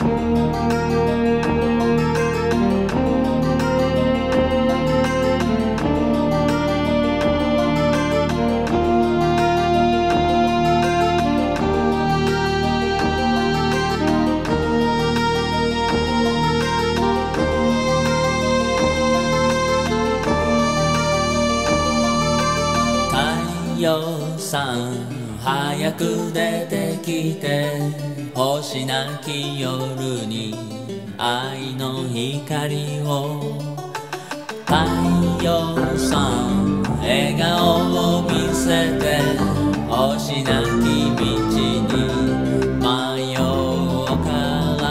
陽さん早く出てきて星なき夜に愛の光を太陽さん笑顔を見せて星なき道に迷うから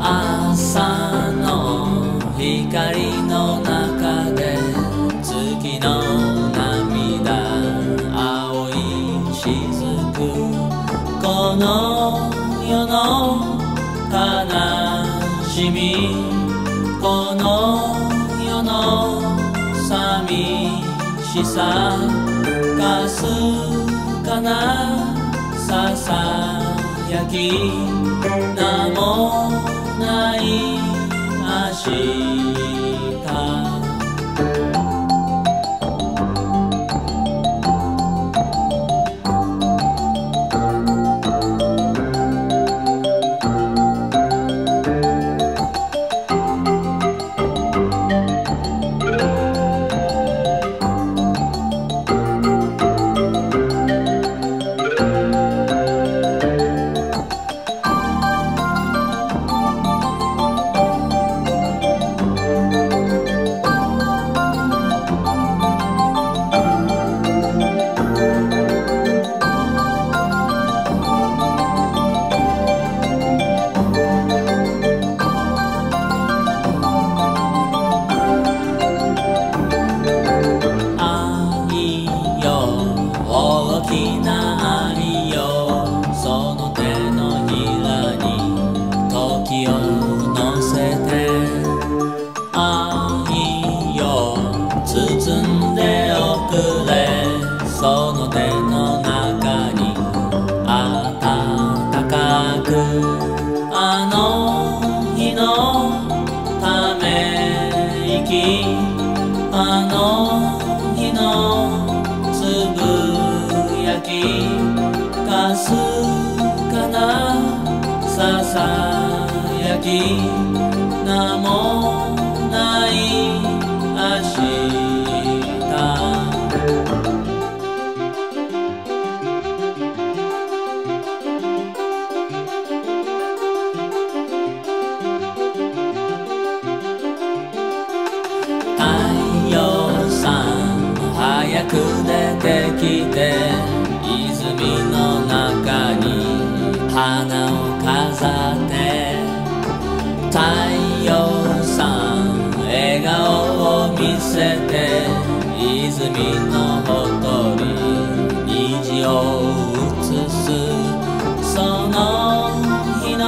朝の光の中で月の雫この世の悲しみこの世の寂しさかすかなささやき名もない明きな愛よ。その手のひらに時を乗せて愛よ包んでおくれ。その手の中に暖かくあの日のため息。あのかすかなささやき名もない明日。太陽さん早く出てきて。花を飾って太陽さん笑顔を見せて泉のほとり虹を映すその日の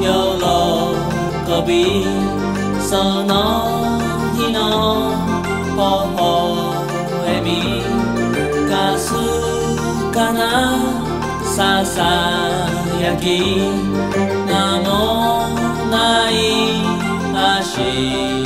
喜びその日の微笑みかすかなささやき名もない足。